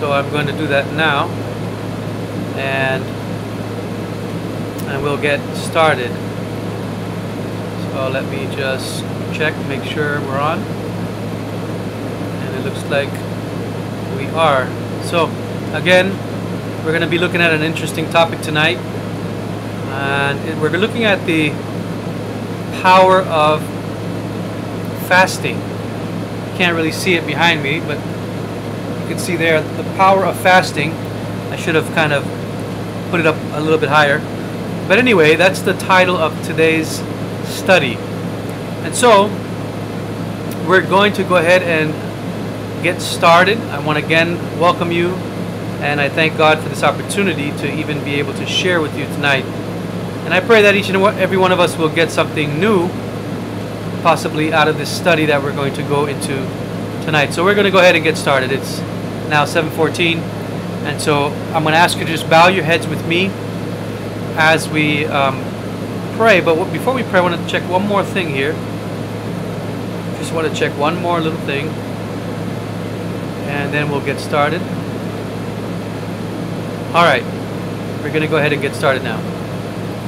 So I'm going to do that now. And and we'll get started. So let me just check, make sure we're on. And it looks like we are. So again, we're going to be looking at an interesting topic tonight. And we're looking at the power of fasting. Can't really see it behind me, but can see there the power of fasting. I should have kind of put it up a little bit higher. But anyway, that's the title of today's study. And so, we're going to go ahead and get started. I want to again welcome you and I thank God for this opportunity to even be able to share with you tonight. And I pray that each and every one of us will get something new possibly out of this study that we're going to go into tonight. So we're going to go ahead and get started. It's now 7:14, and so I'm going to ask you to just bow your heads with me as we um, pray. But before we pray, I want to check one more thing here. Just want to check one more little thing, and then we'll get started. All right, we're going to go ahead and get started now.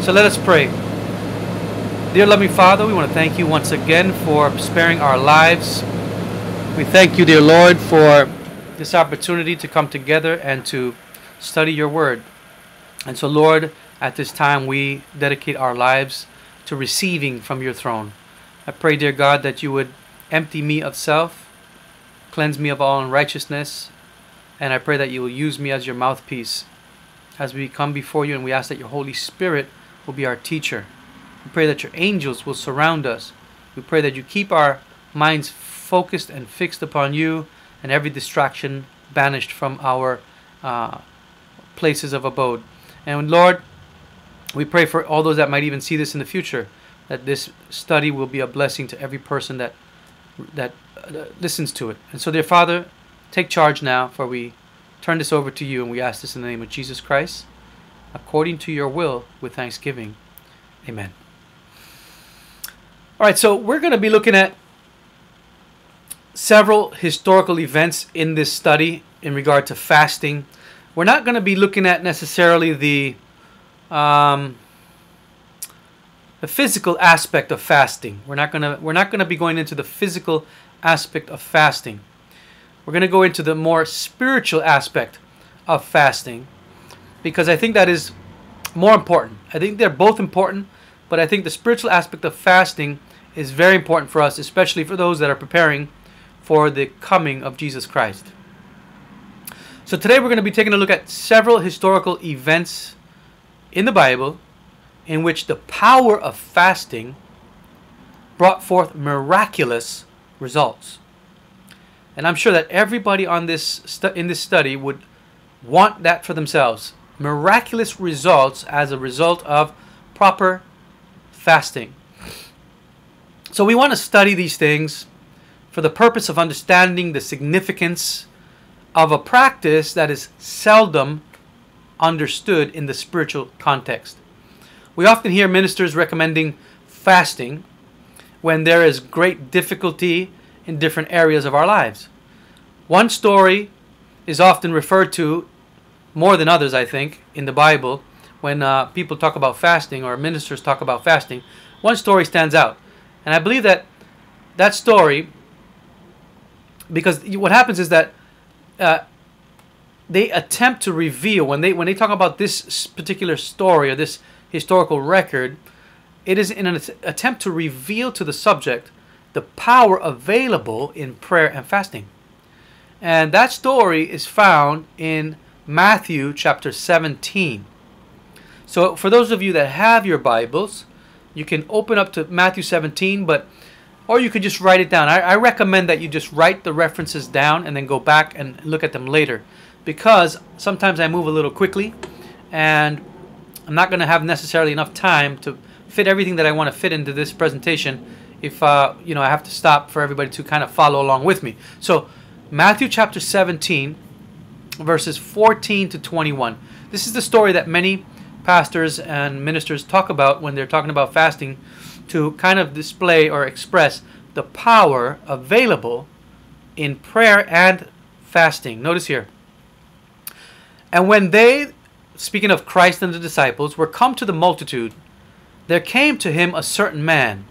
So let us pray. Dear loving Father, we want to thank you once again for sparing our lives. We thank you, dear Lord, for this opportunity to come together and to study your word. And so, Lord, at this time we dedicate our lives to receiving from your throne. I pray, dear God, that you would empty me of self, cleanse me of all unrighteousness, and I pray that you will use me as your mouthpiece as we come before you and we ask that your Holy Spirit will be our teacher. We pray that your angels will surround us. We pray that you keep our minds focused and fixed upon you and every distraction banished from our uh, places of abode. And Lord, we pray for all those that might even see this in the future, that this study will be a blessing to every person that that uh, listens to it. And so, dear Father, take charge now, for we turn this over to you, and we ask this in the name of Jesus Christ, according to your will, with thanksgiving. Amen. All right, so we're going to be looking at several historical events in this study in regard to fasting. We're not going to be looking at necessarily the um, the physical aspect of fasting. We're not going to we're not going to be going into the physical aspect of fasting. We're going to go into the more spiritual aspect of fasting because I think that is more important. I think they're both important, but I think the spiritual aspect of fasting is very important for us, especially for those that are preparing for the coming of Jesus Christ. So today we're going to be taking a look at several historical events in the Bible in which the power of fasting brought forth miraculous results. And I'm sure that everybody on this in this study would want that for themselves. Miraculous results as a result of proper fasting. So we want to study these things for the purpose of understanding the significance of a practice that is seldom understood in the spiritual context. We often hear ministers recommending fasting when there is great difficulty in different areas of our lives. One story is often referred to more than others, I think, in the Bible when uh, people talk about fasting or ministers talk about fasting. One story stands out. And I believe that that story, because what happens is that uh, they attempt to reveal when they when they talk about this particular story or this historical record, it is in an attempt to reveal to the subject the power available in prayer and fasting. And that story is found in Matthew chapter 17. So, for those of you that have your Bibles, you can open up to Matthew 17, but or you could just write it down. I, I, recommend that you just write the references down and then go back and look at them later, because sometimes I move a little quickly, and I'm not going to have necessarily enough time to fit everything that I want to fit into this presentation. If uh, you know, I have to stop for everybody to kind of follow along with me. So, Matthew chapter 17, verses 14 to 21. This is the story that many pastors and ministers talk about when they're talking about fasting to kind of display or express the power available in prayer and fasting. Notice here. And when they, speaking of Christ and the disciples, were come to the multitude, there came to him a certain man,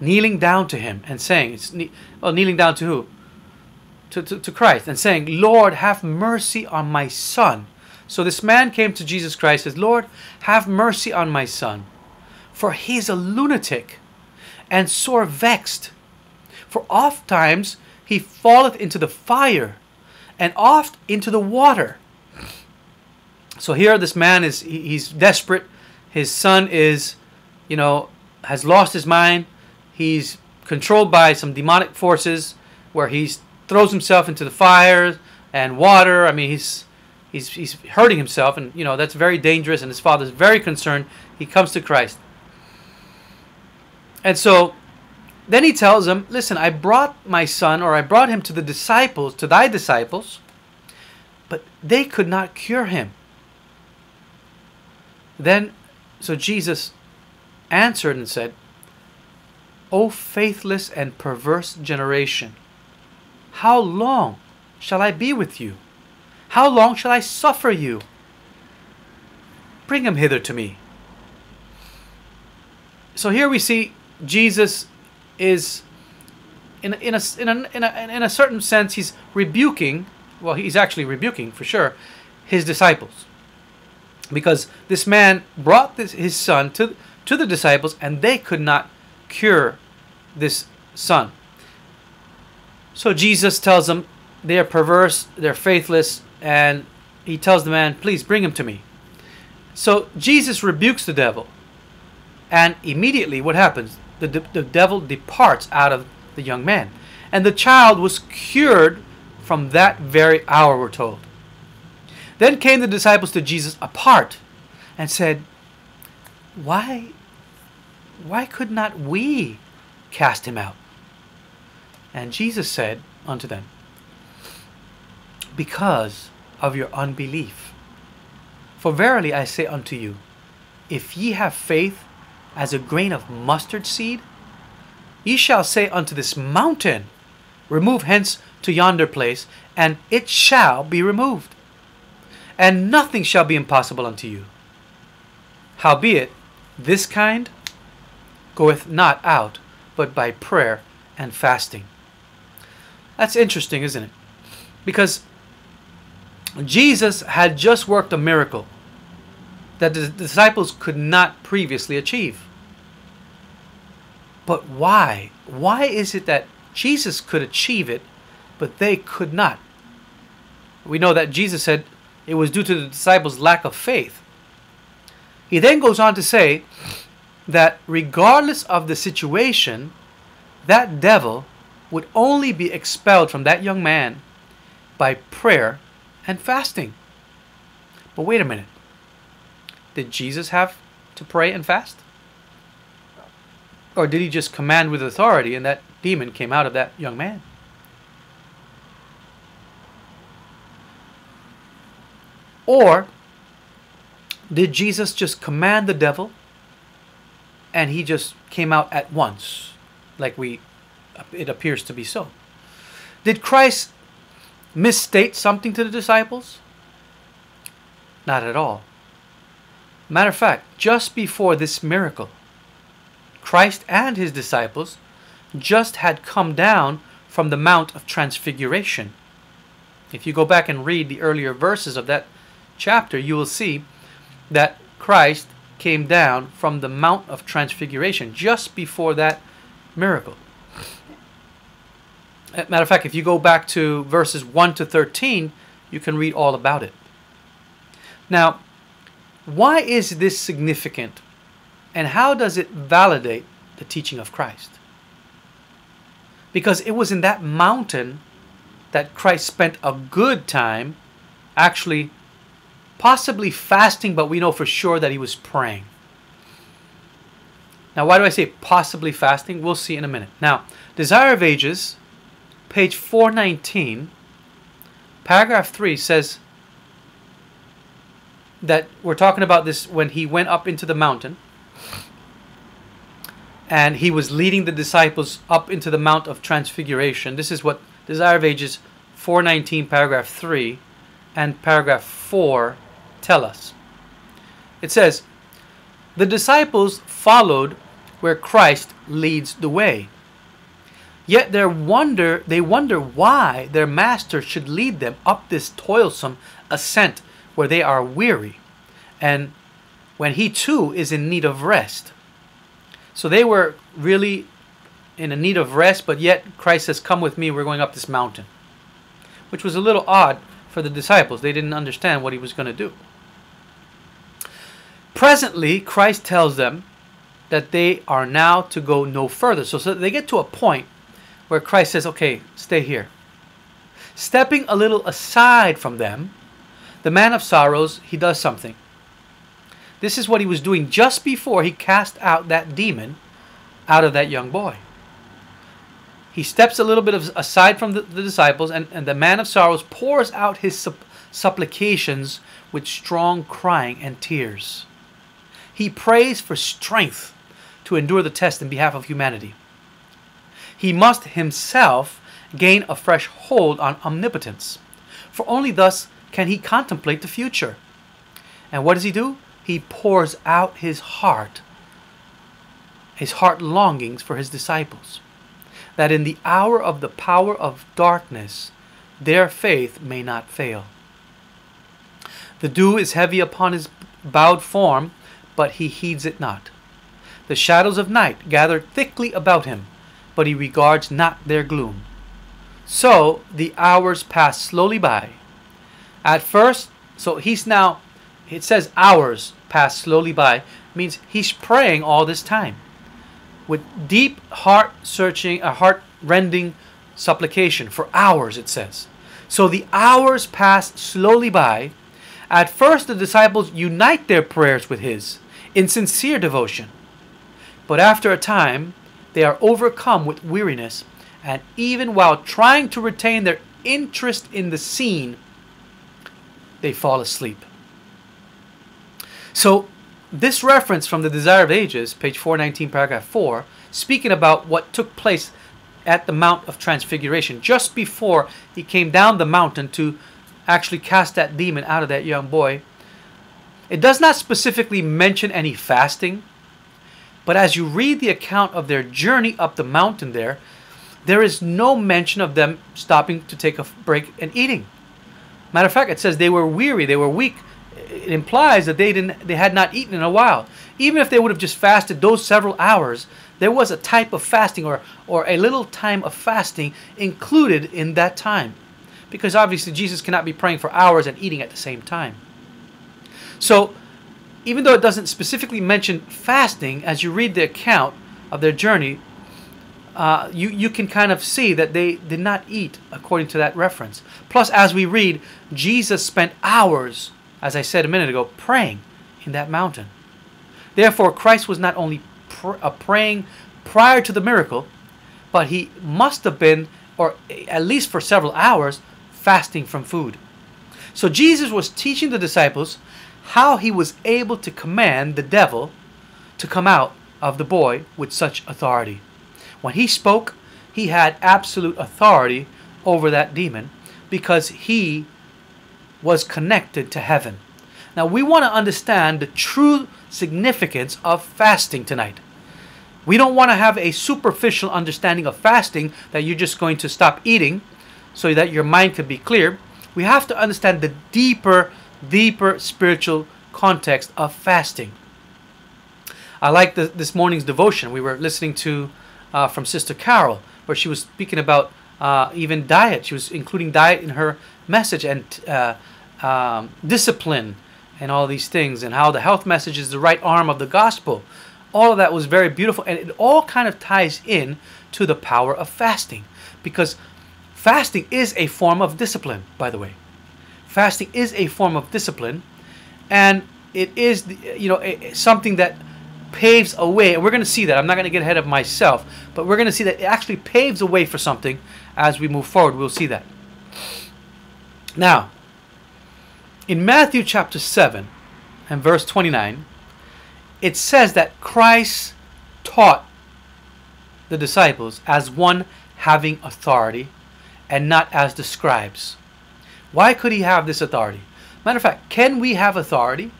kneeling down to him and saying, it's, well, kneeling down to who? To, to, to Christ and saying, Lord, have mercy on my son. So this man came to Jesus Christ says, Lord, have mercy on my son, for he is a lunatic and sore vexed. For oft times he falleth into the fire, and oft into the water. So here this man is he's desperate. His son is, you know, has lost his mind. He's controlled by some demonic forces where he throws himself into the fire and water. I mean, he's he's he's hurting himself and you know, that's very dangerous and his father's very concerned. He comes to Christ. And so then he tells him, Listen, I brought my son, or I brought him to the disciples, to thy disciples, but they could not cure him. Then, so Jesus answered and said, O faithless and perverse generation, how long shall I be with you? How long shall I suffer you? Bring him hither to me. So here we see Jesus is, in, in, a, in, a, in, a, in a certain sense, he's rebuking, well, he's actually rebuking for sure, his disciples because this man brought this, his son to, to the disciples and they could not cure this son. So Jesus tells them they are perverse, they're faithless, and he tells the man, Please bring him to me. So Jesus rebukes the devil, and immediately what happens? The, the, the devil departs out of the young man. And the child was cured from that very hour, we're told. Then came the disciples to Jesus apart and said, Why why could not we cast him out? And Jesus said unto them, Because of your unbelief. For verily I say unto you, if ye have faith as a grain of mustard seed, ye shall say unto this mountain, Remove hence to yonder place, and it shall be removed and nothing shall be impossible unto you. Howbeit, this kind goeth not out but by prayer and fasting. That's interesting, isn't it? Because Jesus had just worked a miracle that the disciples could not previously achieve. But why? Why is it that Jesus could achieve it, but they could not? We know that Jesus said, it was due to the disciples' lack of faith. He then goes on to say that regardless of the situation, that devil would only be expelled from that young man by prayer and fasting. But wait a minute. Did Jesus have to pray and fast? Or did he just command with authority and that demon came out of that young man? Or did Jesus just command the devil and he just came out at once like we it appears to be so? Did Christ misstate something to the disciples? Not at all. Matter of fact, just before this miracle, Christ and his disciples just had come down from the Mount of Transfiguration. If you go back and read the earlier verses of that chapter, you will see that Christ came down from the Mount of Transfiguration just before that miracle. Uh, matter of fact, if you go back to verses 1 to 13, you can read all about it. Now, why is this significant? And how does it validate the teaching of Christ? Because it was in that mountain that Christ spent a good time actually possibly fasting, but we know for sure that he was praying. Now, why do I say possibly fasting? We'll see in a minute. Now, Desire of Ages, page 419, paragraph 3 says that we're talking about this when he went up into the mountain and he was leading the disciples up into the Mount of Transfiguration. This is what Desire of Ages 419, paragraph 3 and paragraph 4 tell us. It says, The disciples followed where Christ leads the way. Yet they wonder they wonder why their master should lead them up this toilsome ascent where they are weary and when he too is in need of rest. So they were really in a need of rest, but yet Christ says, Come with me, we're going up this mountain. Which was a little odd for the disciples. They didn't understand what he was going to do. Presently, Christ tells them that they are now to go no further. So, so they get to a point where Christ says, Okay, stay here. Stepping a little aside from them, the man of sorrows, he does something. This is what he was doing just before he cast out that demon out of that young boy. He steps a little bit of, aside from the, the disciples, and, and the man of sorrows pours out his supp- supplications with strong crying and tears. He prays for strength to endure the test in behalf of humanity. He must himself gain a fresh hold on omnipotence, for only thus can he contemplate the future. And what does he do? He pours out his heart, his heart longings for his disciples, that in the hour of the power of darkness their faith may not fail. The dew is heavy upon his bowed form, but he heeds it not. The shadows of night gather thickly about him, but he regards not their gloom. So the hours pass slowly by. At first, so he's now, it says hours pass slowly by, means he's praying all this time with deep heart searching, a heart rending supplication for hours, it says. So the hours pass slowly by. At first, the disciples unite their prayers with his in sincere devotion. But after a time, they are overcome with weariness, and even while trying to retain their interest in the scene, they fall asleep. So, this reference from the Desire of Ages, page 419, paragraph 4, speaking about what took place at the Mount of Transfiguration, just before he came down the mountain to actually cast that demon out of that young boy. It does not specifically mention any fasting, but as you read the account of their journey up the mountain there, there is no mention of them stopping to take a break and eating. Matter of fact, it says they were weary, they were weak. It implies that they didn't they had not eaten in a while. Even if they would have just fasted those several hours, there was a type of fasting or or a little time of fasting included in that time. Because obviously Jesus cannot be praying for hours and eating at the same time. So even though it doesn't specifically mention fasting, as you read the account of their journey, uh, you, you can kind of see that they did not eat according to that reference. Plus, as we read, Jesus spent hours, as I said a minute ago, praying in that mountain. Therefore, Christ was not only pr- uh, praying prior to the miracle, but he must have been, or at least for several hours, fasting from food. So Jesus was teaching the disciples how he was able to command the devil to come out of the boy with such authority. When he spoke, he had absolute authority over that demon because he was connected to heaven. Now, we want to understand the true significance of fasting tonight. We don't want to have a superficial understanding of fasting that you're just going to stop eating so that your mind can be clear. We have to understand the deeper deeper spiritual context of fasting. I like the, this morning's devotion we were listening to uh, from Sister Carol, where she was speaking about uh, even diet. She was including diet in her message and uh, um, discipline and all these things, and how the health message is the right arm of the gospel. All of that was very beautiful, and it all kind of ties in to the power of fasting because fasting is a form of discipline, by the way fasting is a form of discipline and it is you know something that paves a way and we're going to see that i'm not going to get ahead of myself but we're going to see that it actually paves a way for something as we move forward we'll see that now in matthew chapter 7 and verse 29 it says that christ taught the disciples as one having authority and not as the scribes Why could he have this authority? Matter of fact, can we have authority?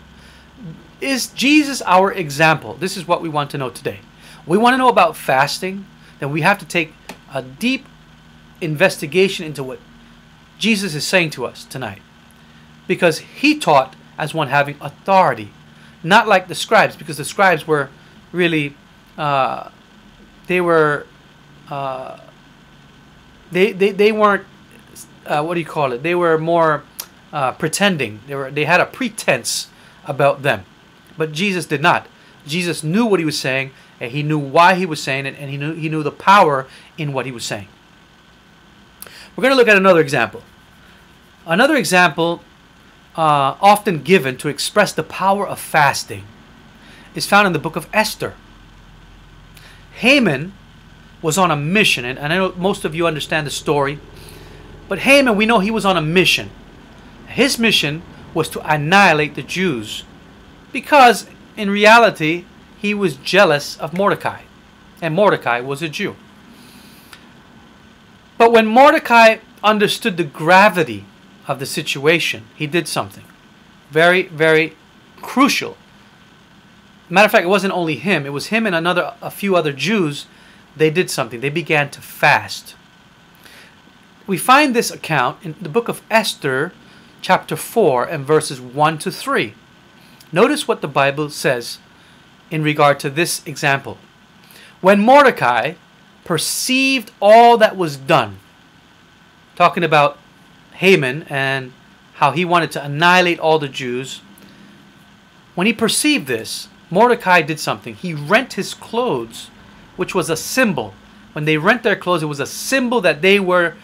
Is Jesus our example? This is what we want to know today. We want to know about fasting, then we have to take a deep investigation into what Jesus is saying to us tonight. Because he taught as one having authority, not like the scribes, because the scribes were really, uh, they were, uh, they, they, they weren't, uh, what do you call it? They were more uh, pretending. They were, they had a pretense about them. But Jesus did not. Jesus knew what he was saying, and he knew why he was saying it, and he knew, he knew the power in what he was saying. We're going to look at another example. Another example, uh, often given to express the power of fasting, is found in the book of Esther. Haman was on a mission, and I know most of you understand the story, but Haman, we know he was on a mission. His mission was to annihilate the Jews because, in reality, he was jealous of Mordecai, and Mordecai was a Jew. But when Mordecai understood the gravity of the situation, he did something very, very crucial. Matter of fact, it wasn't only him, it was him and another a few other Jews. They did something. They began to fast. We find this account in the book of Esther, chapter 4, and verses 1 to 3. Notice what the Bible says in regard to this example. When Mordecai perceived all that was done, talking about Haman and how he wanted to annihilate all the Jews, when he perceived this, Mordecai did something. He rent his clothes, which was a symbol. When they rent their clothes, it was a symbol that they were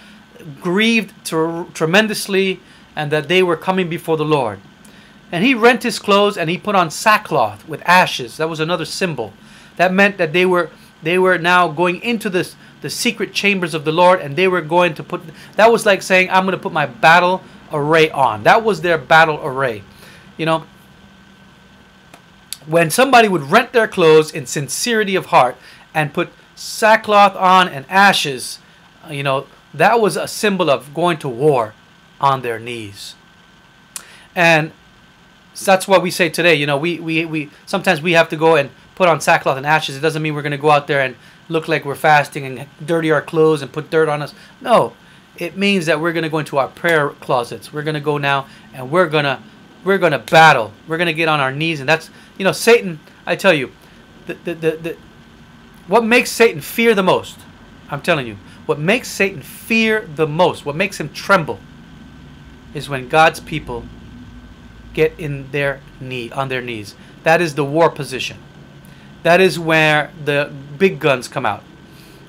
grieved tremendously and that they were coming before the Lord. And he rent his clothes and he put on sackcloth with ashes. That was another symbol. That meant that they were they were now going into this the secret chambers of the Lord and they were going to put that was like saying I'm going to put my battle array on. That was their battle array. You know, when somebody would rent their clothes in sincerity of heart and put sackcloth on and ashes, you know, that was a symbol of going to war on their knees. And that's what we say today. You know, we, we, we sometimes we have to go and put on sackcloth and ashes. It doesn't mean we're going to go out there and look like we're fasting and dirty our clothes and put dirt on us. No, it means that we're going to go into our prayer closets. We're going to go now and we're going to we're going to battle. We're going to get on our knees and that's you know Satan, I tell you, the, the, the, the what makes Satan fear the most? I'm telling you, what makes Satan fear the most, what makes him tremble is when God's people get in their knee on their knees. That is the war position. That is where the big guns come out.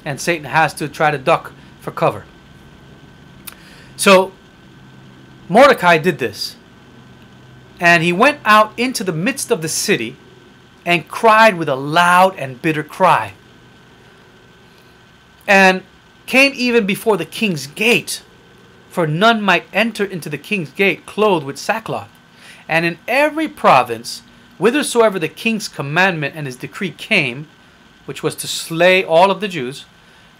And Satan has to try to duck for cover. So Mordecai did this. And he went out into the midst of the city and cried with a loud and bitter cry. And came even before the king's gate, for none might enter into the king's gate clothed with sackcloth. And in every province, whithersoever the king's commandment and his decree came, which was to slay all of the Jews,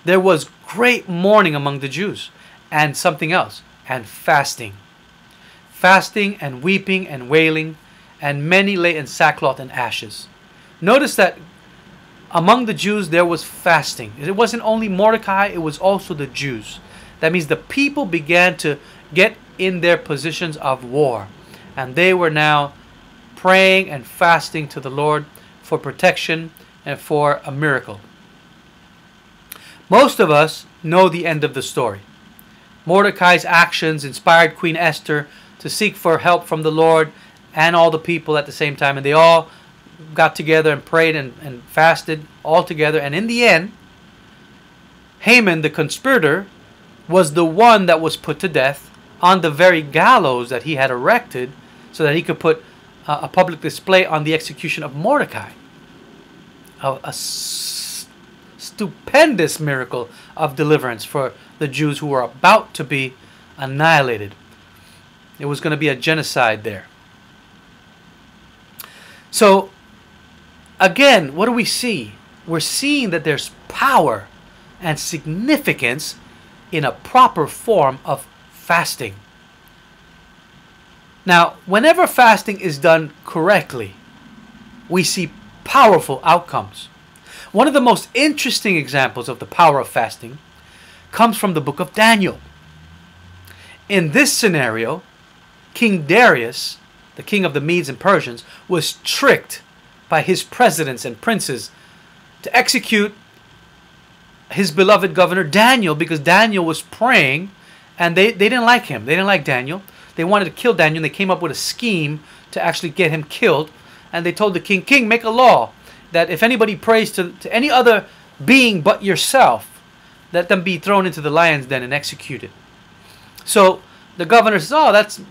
there was great mourning among the Jews, and something else, and fasting. Fasting and weeping and wailing, and many lay in sackcloth and ashes. Notice that among the Jews there was fasting. It wasn't only Mordecai, it was also the Jews. That means the people began to get in their positions of war and they were now praying and fasting to the Lord for protection and for a miracle. Most of us know the end of the story. Mordecai's actions inspired Queen Esther to seek for help from the Lord and all the people at the same time, and they all got together and prayed and, and fasted all together. And in the end, Haman, the conspirator, was the one that was put to death on the very gallows that he had erected so that he could put uh, a public display on the execution of Mordecai. A, a s- stupendous miracle of deliverance for the Jews who were about to be annihilated. It was going to be a genocide there. So, again, what do we see? We're seeing that there's power and significance in a proper form of fasting. Now, whenever fasting is done correctly, we see powerful outcomes. One of the most interesting examples of the power of fasting comes from the book of Daniel. In this scenario, King Darius, the king of the Medes and Persians, was tricked by his presidents and princes to execute his beloved governor Daniel because Daniel was praying and they, they didn't like him. They didn't like Daniel. They wanted to kill Daniel and they came up with a scheme to actually get him killed. And they told the king, King, make a law that if anybody prays to, to any other being but yourself, let them be thrown into the lion's den and executed. So the governor says, "Oh, that's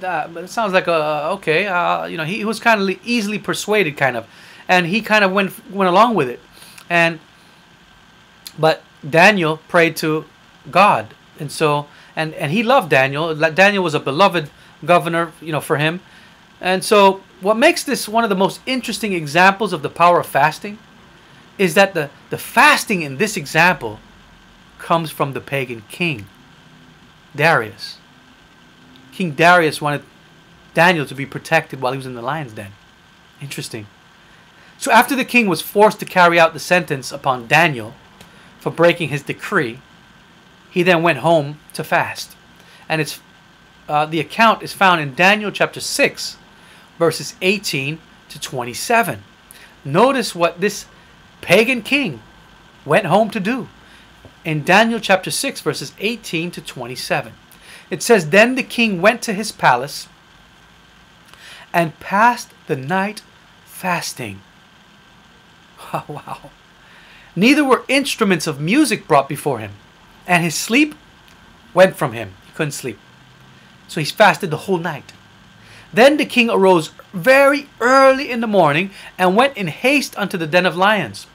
that, it sounds like a okay." Uh, you know, he, he was kind of easily persuaded, kind of, and he kind of went went along with it. And but Daniel prayed to God, and so and and he loved Daniel. Daniel was a beloved governor, you know, for him. And so, what makes this one of the most interesting examples of the power of fasting is that the, the fasting in this example comes from the pagan king, Darius. King Darius wanted Daniel to be protected while he was in the lion's den. Interesting. So, after the king was forced to carry out the sentence upon Daniel for breaking his decree, he then went home to fast. And it's uh, the account is found in Daniel chapter 6, verses 18 to 27. Notice what this pagan king went home to do. In Daniel chapter 6, verses 18 to 27, it says, Then the king went to his palace and passed the night fasting. Oh, wow. Neither were instruments of music brought before him, and his sleep went from him. He couldn't sleep. So he fasted the whole night. Then the king arose very early in the morning and went in haste unto the den of lions.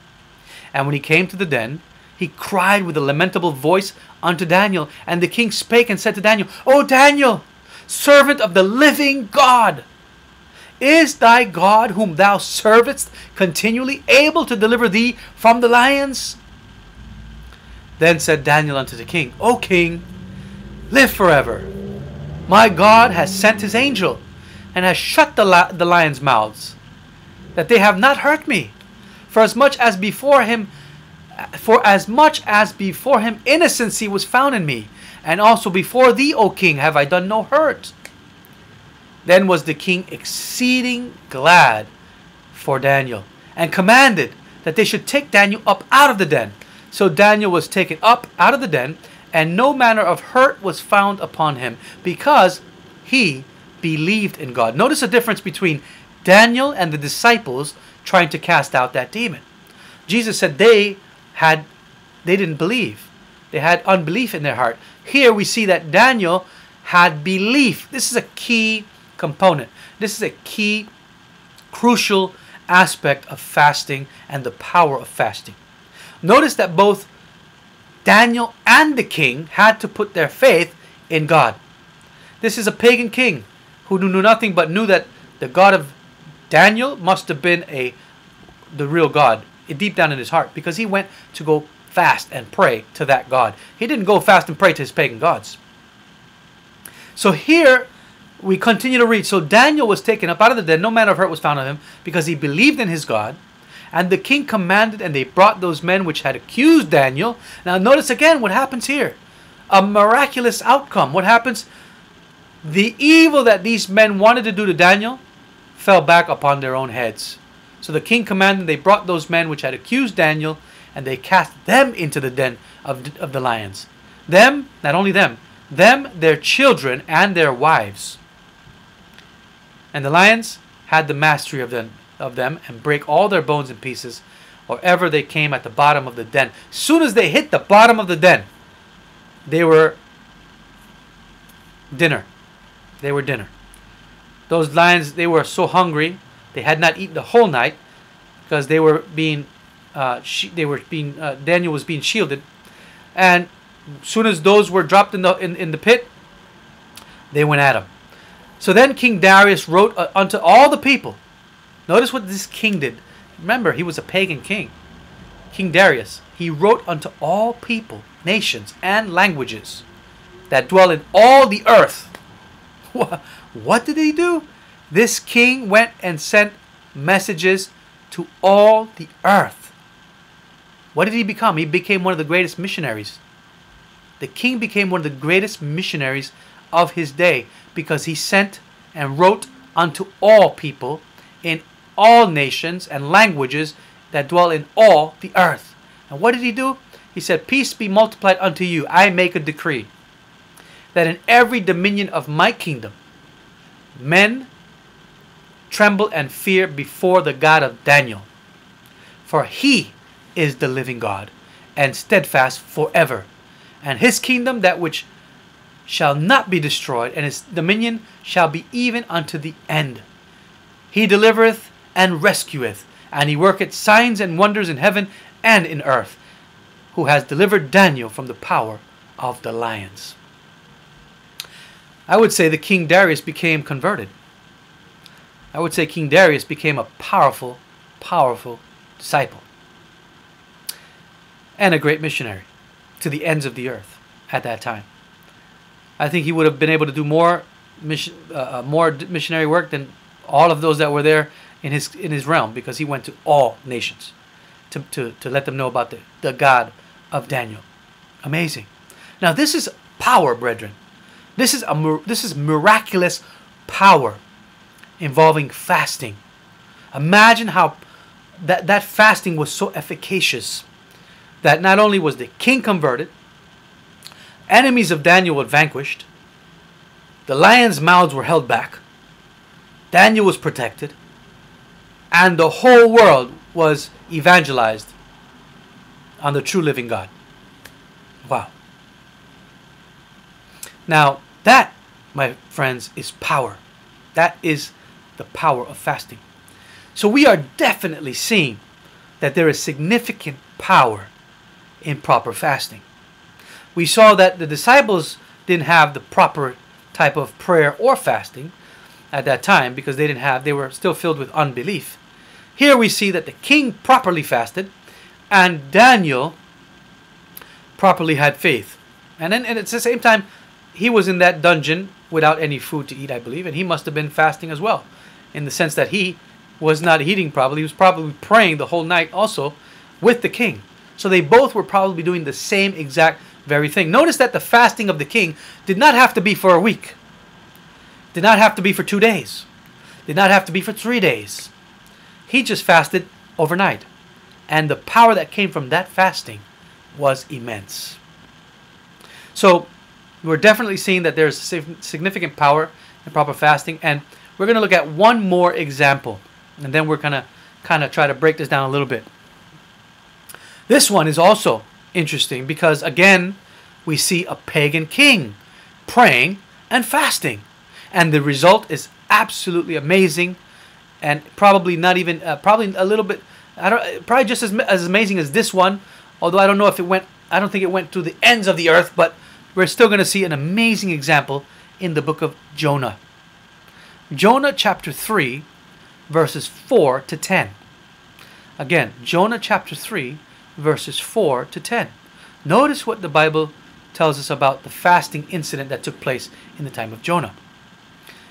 And when he came to the den, he cried with a lamentable voice unto Daniel. And the king spake and said to Daniel, O Daniel, servant of the living God, is thy God, whom thou servest, continually able to deliver thee from the lions? Then said Daniel unto the king, O king, live forever. My God has sent his angel and has shut the, la- the lions' mouths, that they have not hurt me. For as much as before him, for as much as before him innocency was found in me, and also before thee, O king, have I done no hurt. Then was the king exceeding glad for Daniel, and commanded that they should take Daniel up out of the den. So Daniel was taken up out of the den, and no manner of hurt was found upon him, because he believed in God. Notice the difference between Daniel and the disciples trying to cast out that demon. Jesus said they had they didn't believe. They had unbelief in their heart. Here we see that Daniel had belief. This is a key component. This is a key crucial aspect of fasting and the power of fasting. Notice that both Daniel and the king had to put their faith in God. This is a pagan king who knew nothing but knew that the God of Daniel must have been a the real God deep down in his heart because he went to go fast and pray to that God. He didn't go fast and pray to his pagan gods. So here we continue to read. So Daniel was taken up out of the den, no manner of hurt was found on him, because he believed in his God. And the king commanded, and they brought those men which had accused Daniel. Now notice again what happens here. A miraculous outcome. What happens? the evil that these men wanted to do to Daniel fell back upon their own heads. So the king commanded, they brought those men which had accused Daniel, and they cast them into the den of, of the lions. Them, not only them, them, their children, and their wives. And the lions had the mastery of them, of them and break all their bones in pieces, or ever they came at the bottom of the den. Soon as they hit the bottom of the den, they were dinner. They were dinner. Those lions, they were so hungry, they had not eaten the whole night because they were being, uh, they were being, uh, Daniel was being shielded. And soon as those were dropped in the, in, in the pit, they went at him. So then King Darius wrote uh, unto all the people. Notice what this king did. Remember, he was a pagan king. King Darius. He wrote unto all people, nations, and languages that dwell in all the earth what did he do? This king went and sent messages to all the earth. What did he become? He became one of the greatest missionaries. The king became one of the greatest missionaries of his day because he sent and wrote unto all people in all nations and languages that dwell in all the earth. And what did he do? He said, Peace be multiplied unto you. I make a decree that in every dominion of my kingdom, men tremble and fear before the God of Daniel. For he is the living God and steadfast forever. And his kingdom, that which shall not be destroyed, and his dominion shall be even unto the end. He delivereth and rescueth, and he worketh signs and wonders in heaven and in earth, who has delivered Daniel from the power of the lions. I would say that King Darius became converted. I would say King Darius became a powerful, powerful disciple and a great missionary to the ends of the earth at that time. I think he would have been able to do more mission, uh, uh more missionary work than all of those that were there in his in his realm because he went to all nations to, to, to let them know about the, the God of Daniel. Amazing. Now this is power, brethren. This is a this is miraculous power involving fasting. Imagine how that, that fasting was so efficacious that not only was the king converted, enemies of Daniel were vanquished, the lions' mouths were held back, Daniel was protected, and the whole world was evangelized on the true living God. Wow. Now, that, my friends, is power. That is the power of fasting. So we are definitely seeing that there is significant power in proper fasting. We saw that the disciples didn't have the proper type of prayer or fasting at that time because they didn't have they were still filled with unbelief. Here we see that the king properly fasted and Daniel properly had faith. And then and at the same time he was in that dungeon without any food to eat, I believe, and he must have been fasting as well in the sense that he was not eating probably. He was probably praying the whole night also with the king. So they both were probably doing the same exact very thing. Notice that the fasting of the king did not have to be for a week, did not have to be for two days, did not have to be for three days. He just fasted overnight. And the power that came from that fasting was immense. So we're definitely seeing that there's significant power in proper fasting. And we're going to look at one more example, and then we're going to kind of try to break this down a little bit. This one is also interesting because, again, we see a pagan king praying and fasting. And the result is absolutely amazing and probably not even, uh, probably a little bit, I don't, probably just as, as amazing as this one. Although I don't know if it went, I don't think it went to the ends of the earth, but we're still going to see an amazing example in the book of Jonah. Jonah chapter 3, verses 4 to 10. Again, Jonah chapter 3, verses 4 to 10. Notice what the Bible tells us about the fasting incident that took place in the time of Jonah.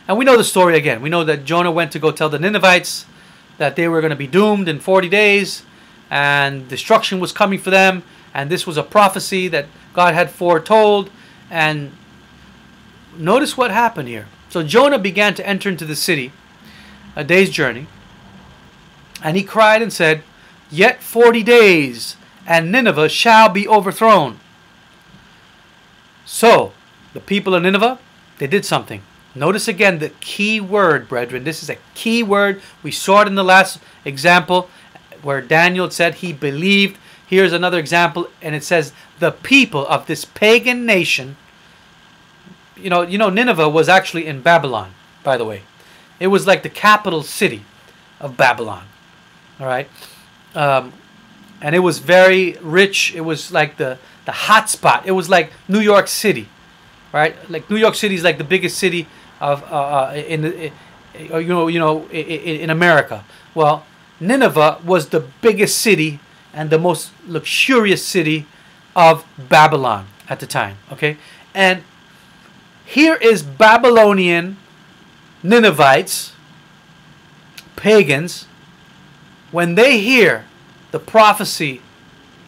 And we know the story again. We know that Jonah went to go tell the Ninevites that they were going to be doomed in 40 days and destruction was coming for them. And this was a prophecy that God had foretold. And notice what happened here. So Jonah began to enter into the city, a day's journey, and he cried and said, Yet forty days, and Nineveh shall be overthrown. So, the people of Nineveh, they did something. Notice again the key word, brethren. This is a key word. We saw it in the last example where Daniel said he believed. Here's another example, and it says, The people of this pagan nation you know, you know, Nineveh was actually in Babylon, by the way. It was like the capital city of Babylon. All right, um, and it was very rich. It was like the the hot spot. It was like New York City, right? Like New York City is like the biggest city of uh, uh in uh, you know, you know, in America. Well, Nineveh was the biggest city and the most luxurious city of Babylon at the time. Okay, and Here is Babylonian Ninevites, pagans, when they hear the prophecy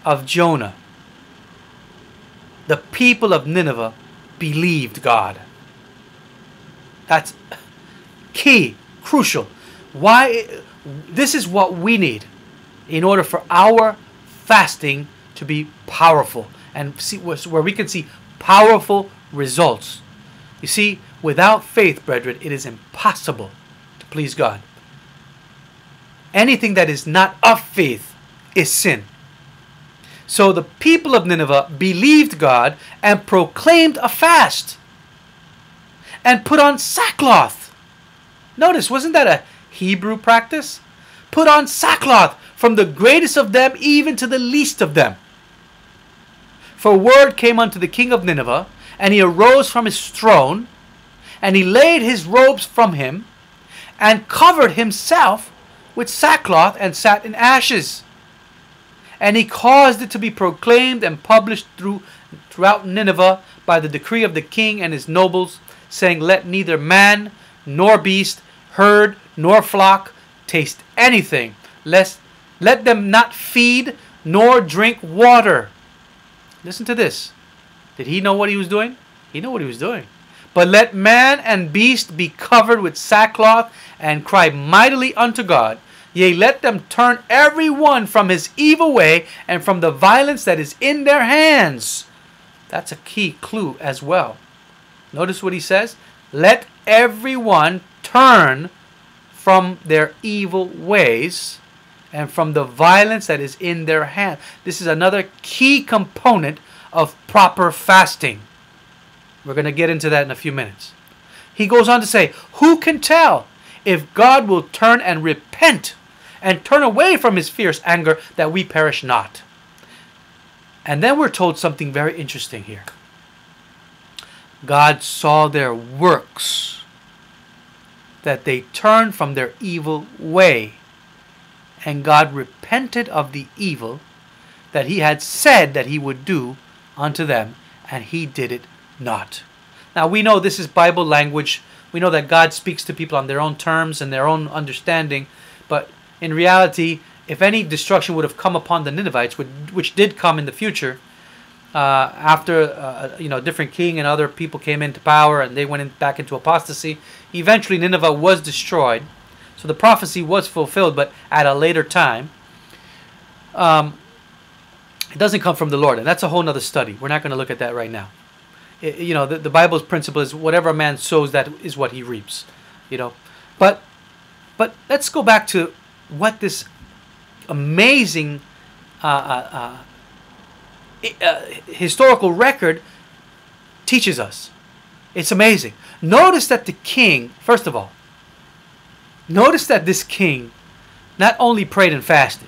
of Jonah, the people of Nineveh believed God. That's key, crucial. Why? This is what we need in order for our fasting to be powerful and see where we can see powerful results. You see, without faith, brethren, it is impossible to please God. Anything that is not of faith is sin. So the people of Nineveh believed God and proclaimed a fast and put on sackcloth. Notice, wasn't that a Hebrew practice? Put on sackcloth from the greatest of them even to the least of them. For word came unto the king of Nineveh, and he arose from his throne, and he laid his robes from him, and covered himself with sackcloth, and sat in ashes. And he caused it to be proclaimed and published through, throughout Nineveh by the decree of the king and his nobles, saying, Let neither man nor beast, herd nor flock taste anything, lest let them not feed nor drink water. Listen to this. Did he know what he was doing? He knew what he was doing. But let man and beast be covered with sackcloth and cry mightily unto God. Yea, let them turn every one from his evil way and from the violence that is in their hands. That's a key clue as well. Notice what he says. Let everyone turn from their evil ways and from the violence that is in their hand. This is another key component of proper fasting. We're going to get into that in a few minutes. He goes on to say, Who can tell if God will turn and repent and turn away from his fierce anger that we perish not. And then we're told something very interesting here. God saw their works, that they turned from their evil way, and God repented of the evil that he had said that he would do unto them, and he did it not. Now we know this is Bible language. We know that God speaks to people on their own terms and their own understanding, but in reality, if any destruction would have come upon the Ninevites, which did come in the future, uh, after uh, you know different king and other people came into power and they went in, back into apostasy, eventually Nineveh was destroyed. So the prophecy was fulfilled, but at a later time. Um, it doesn't come from the Lord, and that's a whole other study. We're not going to look at that right now. It, you know, the, the Bible's principle is whatever a man sows, that is what he reaps. You know, but but let's go back to what this amazing uh, uh, historical record teaches us. It's amazing. Notice that the king, first of all, notice that this king not only prayed and fasted,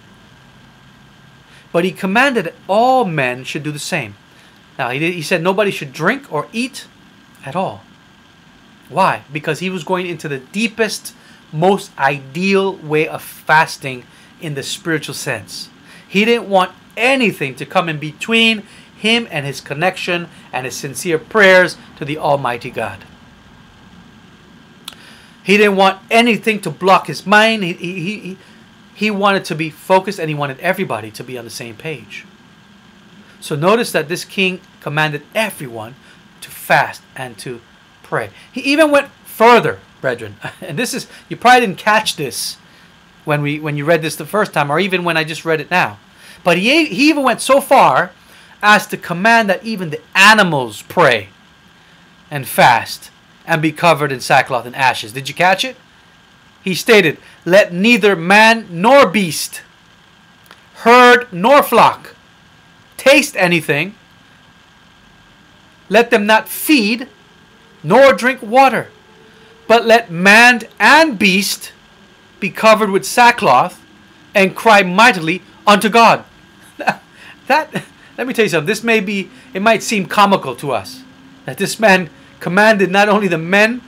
but he commanded that all men should do the same. Now, he, did, he said nobody should drink or eat at all. Why? Because he was going into the deepest most ideal way of fasting in the spiritual sense. He didn't want anything to come in between him and his connection and his sincere prayers to the Almighty God. He didn't want anything to block his mind. He, he, he, he wanted to be focused and he wanted everybody to be on the same page. So notice that this king commanded everyone to fast and to pray. He even went further brethren. And this is you probably didn't catch this when we when you read this the first time, or even when I just read it now. But he he even went so far as to command that even the animals pray and fast and be covered in sackcloth and ashes. Did you catch it? He stated, Let neither man nor beast, herd nor flock, taste anything. Let them not feed nor drink water but let man and beast be covered with sackcloth and cry mightily unto God. that let me tell you something. This may be it might seem comical to us that this man commanded not only the men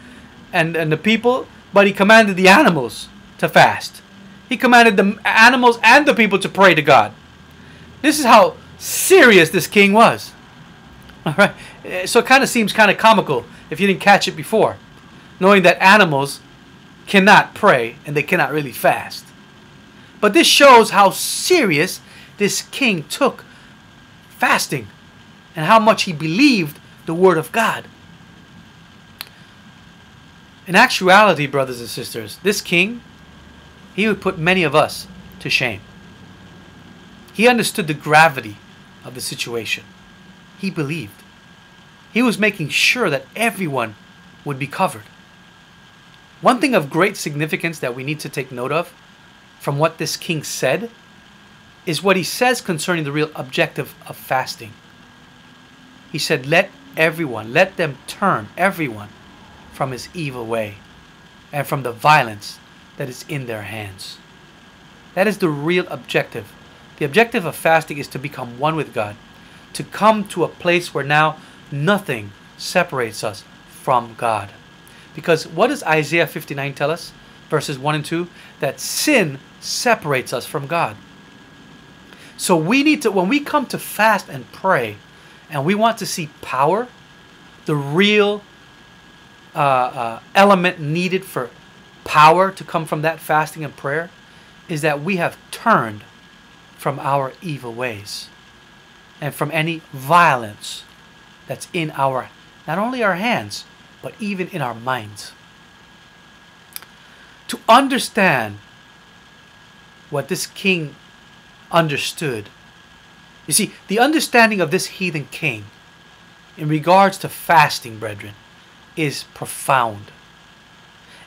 and, and the people, but he commanded the animals to fast. He commanded the animals and the people to pray to God. This is how serious this king was. All right. So it kind of seems kind of comical if you didn't catch it before, knowing that animals cannot pray and they cannot really fast. But this shows how serious this king took fasting and how much he believed the word of God. In actuality, brothers and sisters, this king, he would put many of us to shame. He understood the gravity of the situation. He believed. He was making sure that everyone would be covered. One thing of great significance that we need to take note of from what this king said is what he says concerning the real objective of fasting. He said, Let everyone, let them turn, everyone, from his evil way and from the violence that is in their hands. That is the real objective. The objective of fasting is to become one with God, to come to a place where now nothing separates us from God. Because what does Isaiah 59 tell us? Verses 1 and 2 that sin separates us from God. So we need to, when we come to fast and pray, and we want to see power, the real uh, uh, element needed for power to come from that fasting and prayer is that we have turned from our evil ways and from any violence that's in our, not only our hands, but even in our minds. To understand what this king understood. You see, the understanding of this heathen king in regards to fasting, brethren, is profound.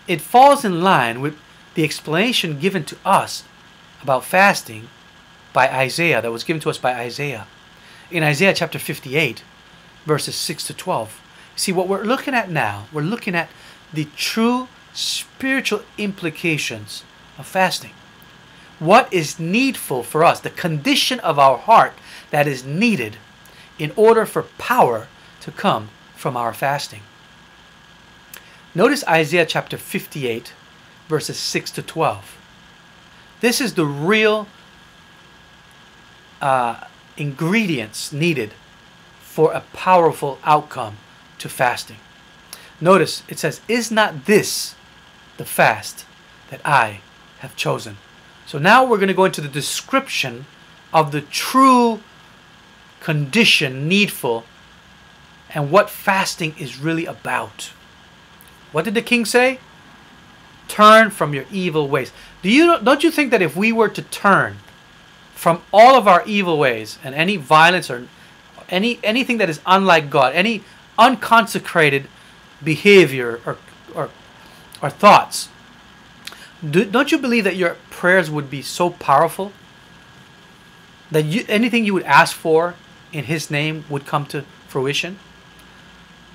It falls in line with the explanation given to us about fasting by Isaiah, that was given to us by Isaiah. In Isaiah chapter 58, verses 6 to 12. See, what we're looking at now, we're looking at the true spiritual implications of fasting. What is needful for us, the condition of our heart that is needed in order for power to come from our fasting. Notice Isaiah chapter 58, verses 6 to 12. This is the real uh, ingredients needed for a powerful outcome to fasting. Notice it says, Is not this the fast that I have chosen? So now we're going to go into the description of the true condition needful and what fasting is really about. What did the king say? Turn from your evil ways. Do you don't you think that if we were to turn from all of our evil ways and any violence or any anything that is unlike God, any unconsecrated behavior or or, or thoughts, do, don't you believe that your prayers would be so powerful that you, anything you would ask for in His name would come to fruition?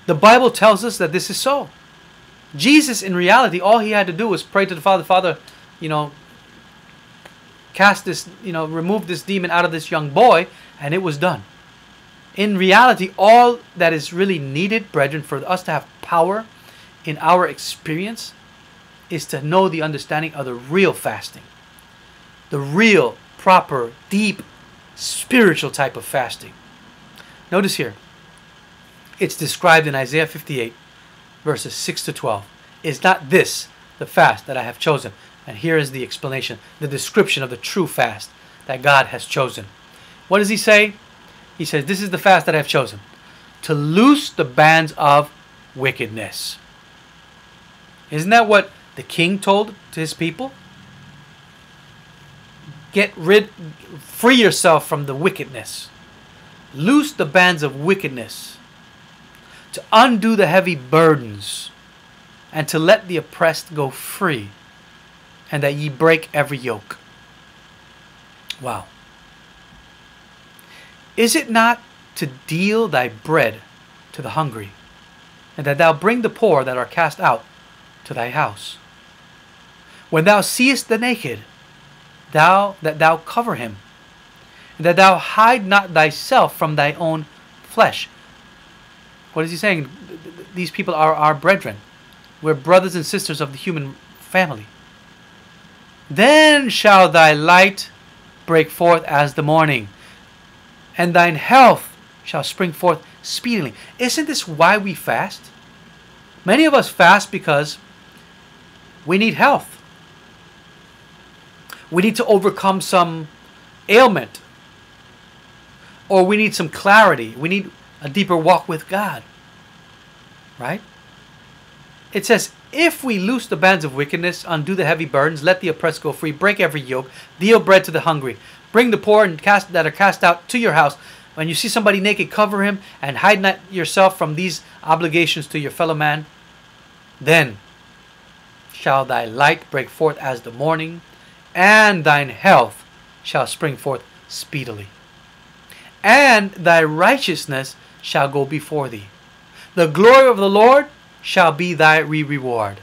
The Bible tells us that this is so. Jesus, in reality, all he had to do was pray to the Father, Father, you know, cast this, you know, remove this demon out of this young boy, and it was done. In reality, all that is really needed, brethren, for us to have power in our experience is to know the understanding of the real fasting. The real, proper, deep, spiritual type of fasting. Notice here, it's described in Isaiah 58, verses 6 to 12. Is not this the fast that I have chosen? And here is the explanation, the description of the true fast that God has chosen. What does he say? He says, This is the fast that I have chosen to loose the bands of wickedness. Isn't that what the king told to his people? Get rid, free yourself from the wickedness. Loose the bands of wickedness. To undo the heavy burdens. And to let the oppressed go free. And that ye break every yoke. Wow. Is it not to deal thy bread to the hungry, and that thou bring the poor that are cast out to thy house? When thou seest the naked, thou that thou cover him, and that thou hide not thyself from thy own flesh. What is he saying? These people are our brethren. We're brothers and sisters of the human family. Then shall thy light break forth as the morning, and thine health shall spring forth speedily. Isn't this why we fast? Many of us fast because we need health. We need to overcome some ailment. Or we need some clarity. We need a deeper walk with God. Right? It says, if we loose the bands of wickedness, undo the heavy burdens, let the oppressed go free, break every yoke, deal bread to the hungry, bring the poor and cast that are cast out to your house. When you see somebody naked, cover him and hide not yourself from these obligations to your fellow man. Then shall thy light break forth as the morning, and thine health shall spring forth speedily. And thy righteousness shall go before thee. The glory of the Lord shall be thy re reward.